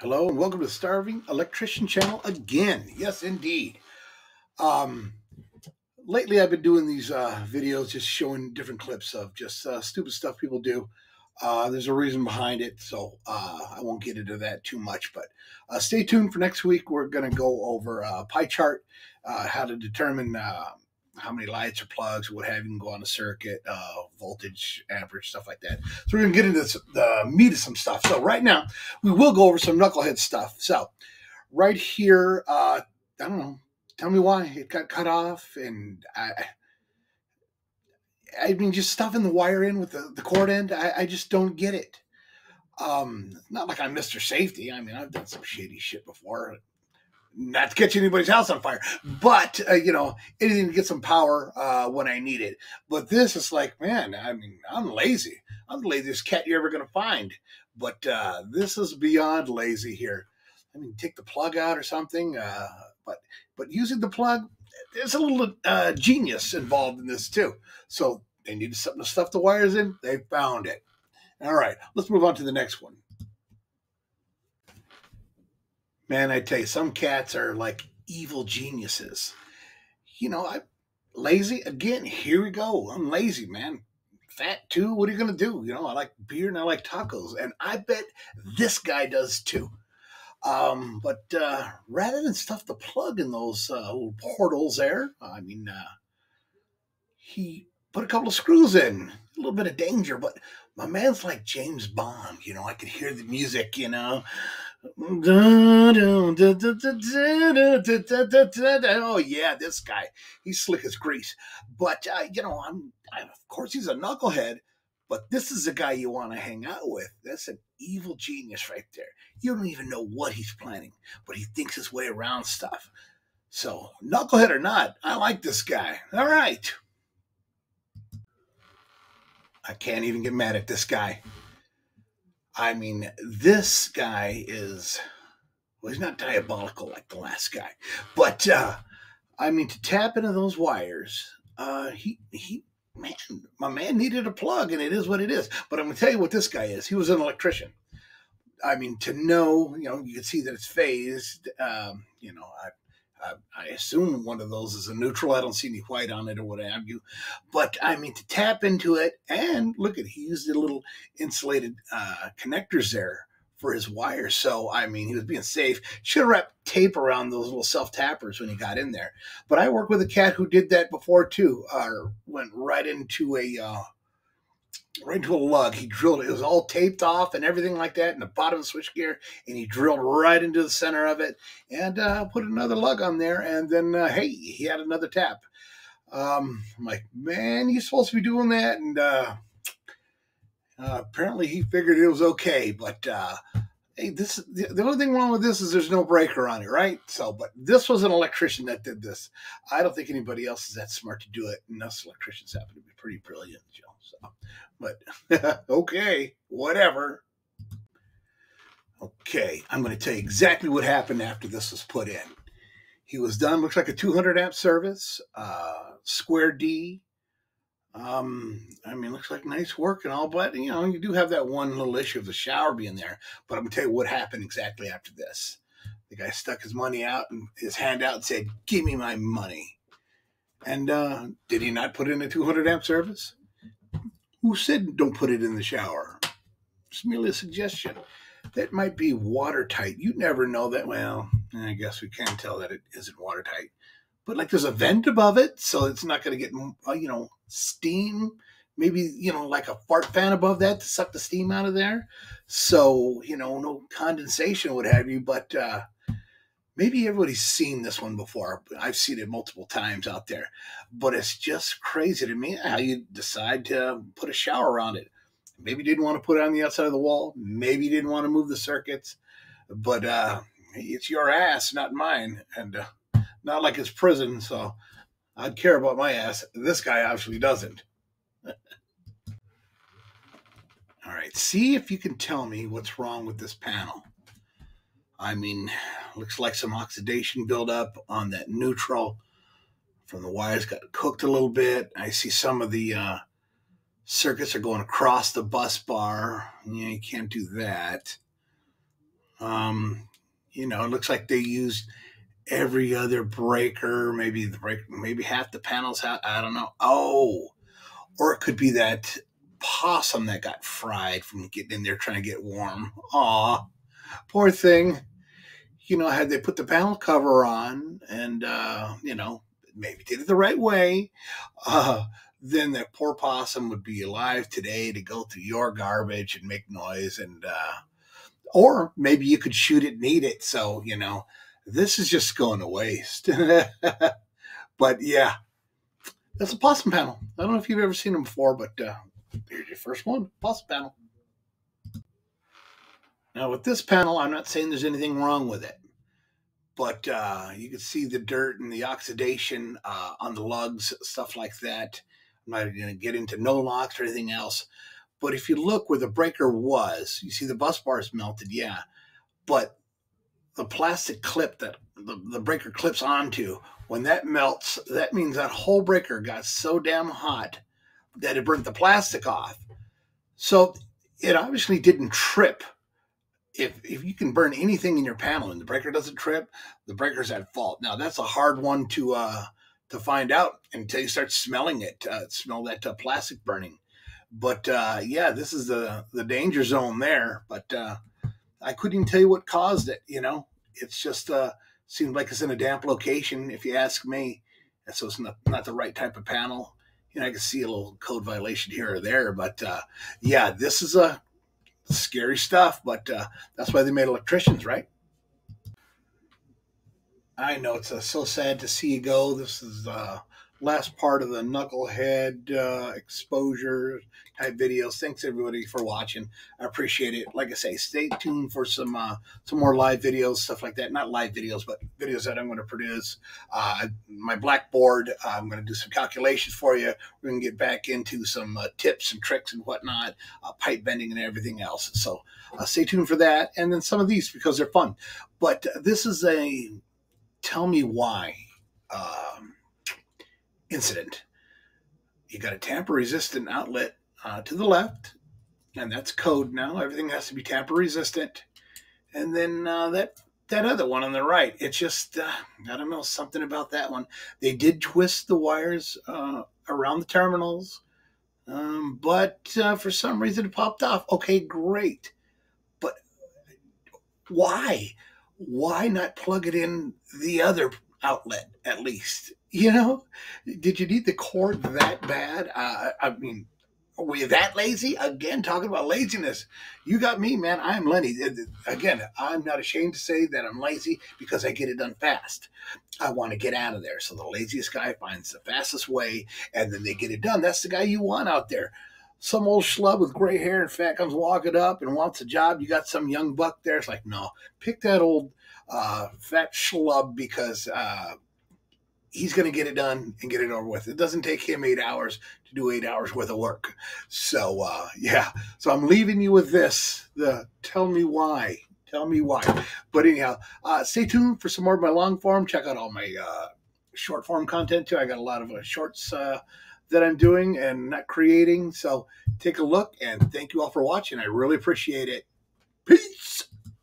Hello and welcome to the Starving Electrician channel again. Yes, indeed. Um, lately, I've been doing these uh, videos just showing different clips of just uh, stupid stuff people do. Uh, there's a reason behind it, so uh, I won't get into that too much. But uh, stay tuned for next week. We're going to go over a pie chart, uh, how to determine how many lights or plugs, what have you, can go on a circuit, uh, voltage, amperage, stuff like that. So we're gonna get into the meat of some stuff. So right now, we will go over some knucklehead stuff. So right here, uh, I don't know, tell me why it got cut off, and I, I mean, just stuffing the wire in with the, the cord end, I, I just don't get it. Um, not like I'm Mr. Safety. I mean, I've done some shady shit before not to catch anybody's house on fire, but uh, you know, anything to get some power uh, when I need it. But this is like, man, I mean, I'm lazy. I'm the laziest cat you're ever gonna find. But uh, this is beyond lazy here. I mean, take the plug out or something. Uh, but but using the plug, there's a little uh, genius involved in this too. So they needed something to stuff the wires in. They found it. All right, let's move on to the next one man, I tell you, some cats are like evil geniuses. You know, I lazy again. Here we go. I'm lazy, man. Fat too. What are you gonna do? You know, I like beer and I like tacos, and I bet this guy does too. Um, but uh, rather than stuff the plug in those uh, little portals there, I mean, uh, he put a couple of screws in. A little bit of danger, but my man's like James Bond. You know, I could hear the music. You know, Oh yeah, this guy, he's slick as grease. But uh, you know, I'm, I, of course he's a knucklehead, but this is the guy you want to hang out with. That's an evil genius right there. You don't even know what he's planning, but he thinks his way around stuff. So, knucklehead or not, I like this guy. All right. I can't even get mad at this guy. I mean, this guy is well, he's not diabolical like the last guy, but uh, I mean, to tap into those wires, uh, he he man, my man needed a plug, and it is what it is. But I'm gonna tell you what this guy is. He was an electrician. I mean, to know, you know, you can see that it's phased. Um, you know, I I, I, assume one of those is a neutral. I don't see any white on it or what have you. But I mean, to tap into it and look at, he used the little insulated uh, connectors there for his wires. So, I mean, he was being safe. Should have wrapped tape around those little self tappers when he got in there. But I worked with a cat who did that before too, uh, went right into a, uh, right into a lug. He drilled it. It was all taped off and everything like that in the bottom of the switch gear. And he drilled right into the center of it and uh, put another lug on there. And then, uh, hey, he had another tap. Um, I'm like, man, you're supposed to be doing that. And uh, uh apparently he figured it was okay. But uh, hey, this the only thing wrong with this is there's no breaker on it, right? So, but this was an electrician that did this. I don't think anybody else is that smart to do it. And us electricians happen to be pretty brilliant, Joe. So, but okay, whatever. Okay, I'm going to tell you exactly what happened after this was put in. He was done. Looks like a 200 amp service, uh, square D. Um, I mean, looks like nice work and all, but you know, you do have that one little issue of the shower being there. But I'm gonna tell you what happened exactly after this. The guy stuck his money out and his hand out and said, "Give me my money." And uh, did he not put in a 200 amp service? Who said don't put it in the shower? It's merely a suggestion. That might be watertight. You never know that. Well, I guess we can tell that it isn't watertight. But like there's a vent above it, so it's not going to get, uh, you know, steam. Maybe, you know, like a fart fan above that to suck the steam out of there. So, you know, no condensation, what have you. But uh, maybe everybody's seen this one before. I've seen it multiple times out there, but it's just crazy to me how you decide to put a shower around it. Maybe you didn't want to put it on the outside of the wall. Maybe you didn't want to move the circuits, but uh, it's your ass, not mine, and uh, not like it's prison. So I'd care about my ass. This guy obviously doesn't. All right, see if you can tell me what's wrong with this panel. I mean, looks like some oxidation buildup on that neutral from the wires got cooked a little bit. I see some of the uh, circuits are going across the bus bar. Yeah, you can't do that. Um, you know, it looks like they used every other breaker, maybe the break, maybe half the panels. Out, I don't know. Oh, or it could be that possum that got fried from getting in there trying to get warm. Aw, poor thing. You know, had they put the panel cover on and uh, you know maybe did it the right way, uh, then that poor possum would be alive today to go through your garbage and make noise and. Uh, or maybe you could shoot it and eat it. So, you know, this is just going to waste. but yeah, that's a possum panel. I don't know if you've ever seen them before, but uh, here's your first one possum panel. Now, with this panel, I'm not saying there's anything wrong with it, but uh, you can see the dirt and the oxidation uh, on the lugs, stuff like that. I'm not going to get into no locks or anything else. But if you look where the breaker was, you see the bus bars melted, yeah. But the plastic clip that the, the breaker clips onto, when that melts, that means that whole breaker got so damn hot that it burnt the plastic off. So it obviously didn't trip. If, if you can burn anything in your panel and the breaker doesn't trip, the breaker's at fault. Now that's a hard one to uh, to find out until you start smelling it, uh, smell that uh, plastic burning. But uh, yeah, this is the the danger zone there. But uh, I couldn't even tell you what caused it. You know, it's just uh, seems like it's in a damp location, if you ask me. And so it's not not the right type of panel. You know, I can see a little code violation here or there, but uh, yeah, this is a scary stuff. But uh, that's why they made electricians, right? I know it's uh, so sad to see you go. This is uh, last part of the knucklehead uh, exposure type videos. Thanks everybody for watching. I appreciate it. Like I say, stay tuned for some uh, some more live videos, stuff like that. Not live videos, but videos that I'm going to produce. Uh, my blackboard. I'm going to do some calculations for you. We're going to get back into some uh, tips and tricks and whatnot, uh, pipe bending and everything else. So uh, stay tuned for that, and then some of these because they're fun. But this is a tell me why. Um, incident. You got a tamper resistant outlet uh, to the left, and that's code now. Everything has to be tamper resistant. And then uh, that that other one on the right, it's just uh, I don't know something about that one. They did twist the wires uh, around the terminals, um, but uh, for some reason it popped off. Okay, great, but why? Why not plug it in the other outlet at least? You know, did you need the cord that bad? Uh, I mean, were you that lazy? Again, talking about laziness. You got me, man. I'm Lenny. Again, I'm not ashamed to say that I'm lazy because I get it done fast. I want to get out of there. So the laziest guy finds the fastest way and then they get it done. That's the guy you want out there. Some old schlub with gray hair and fat comes walking up and wants a job. You got some young buck there. It's like, no, pick that old uh, fat schlub because uh, he's going to get it done and get it over with. It doesn't take him eight hours to do eight hours worth of work. So, uh, yeah. So I'm leaving you with this. The tell me why. Tell me why. But anyhow, uh, stay tuned for some more of my long form. Check out all my uh, short form content too. I got a lot of uh, shorts uh, that I'm doing and not creating. So take a look and thank you all for watching. I really appreciate it. Peace.